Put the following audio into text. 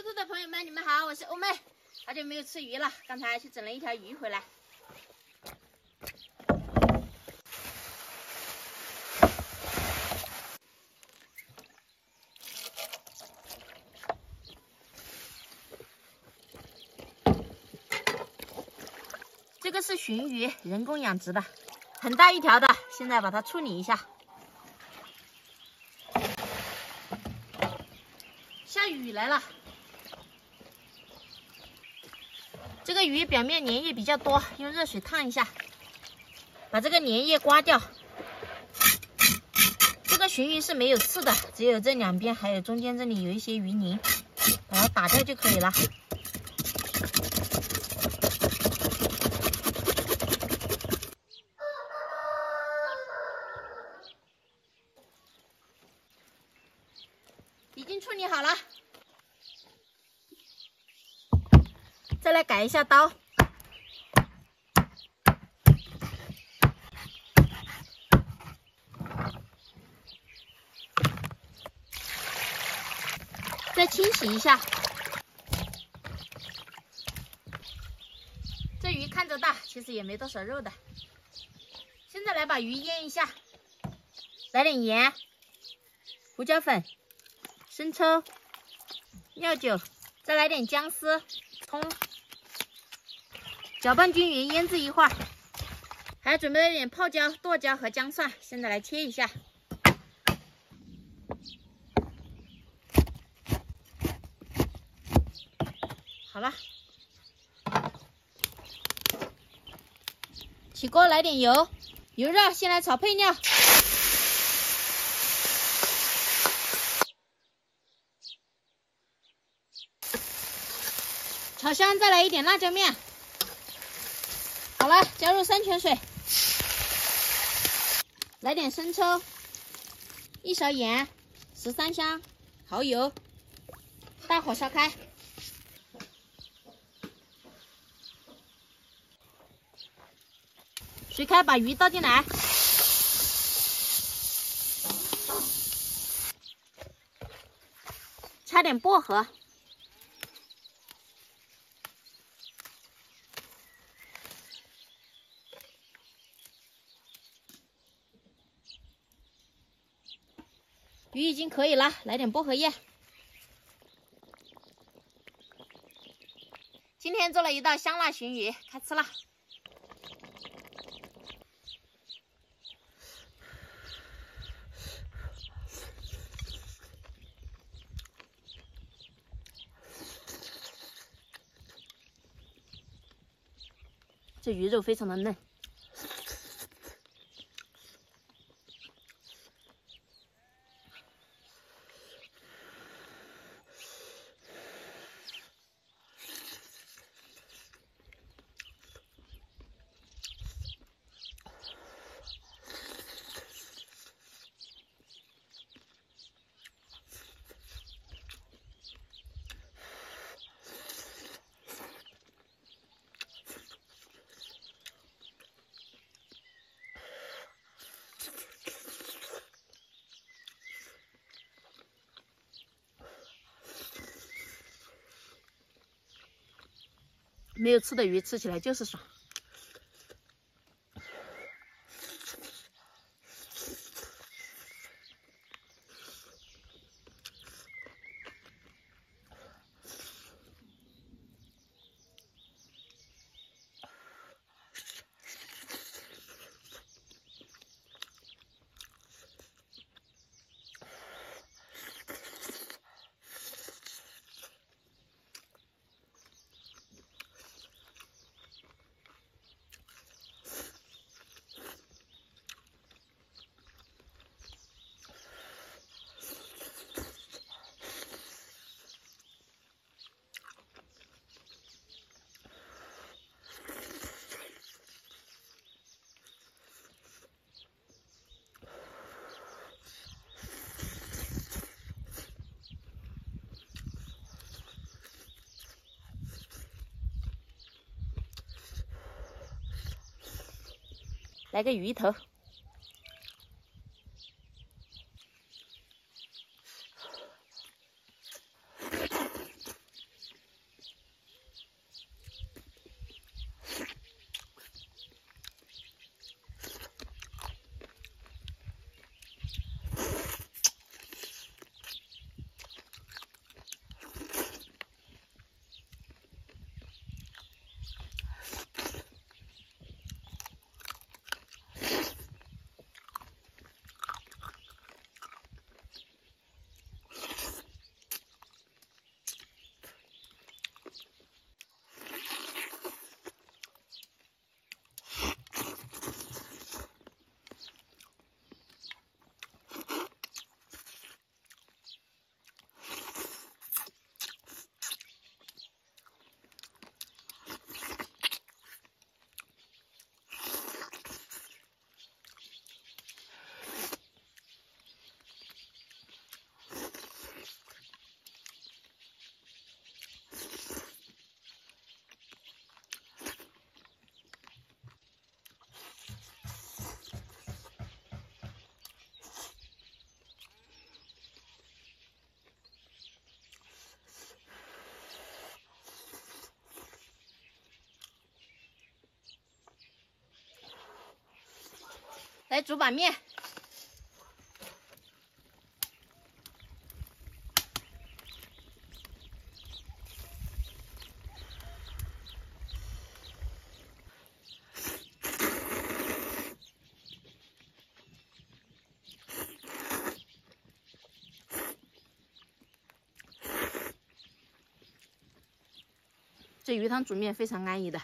YouTube 的朋友们，你们好，我是欧妹，好久没有吃鱼了，刚才去整了一条鱼回来。这个是鲟鱼，人工养殖的，很大一条的，现在把它处理一下。下雨来了，这个鱼表面粘液比较多，用热水烫一下，把这个粘液刮掉。这个鲟鱼是没有刺的，只有这两边还有中间这里有一些鱼鳞，把它打掉就可以了。已经处理好了，再改一下刀。再清洗一下。这鱼看着大，其实也没多少肉的。现在来把鱼腌一下，来点盐、胡椒粉。生抽、料酒，再来点姜丝、葱，搅拌均匀，腌制一会儿。还准备了点泡椒、剁椒和姜蒜，现在来切一下。好了，起锅来点油，油热，先来炒配料。炒香，再来一点辣椒面。好了，加入山泉水，来点生抽，一勺盐，十三香，蚝油，大火烧开。水开，把鱼倒进来，掐点薄荷。鱼已经可以了，来点薄荷叶。今天做了一道香辣鲟鱼，开吃了。这鱼肉非常的嫩。没有刺的鱼吃起来就是爽。来个鱼头，来煮把面。这鱼汤煮面非常安逸的。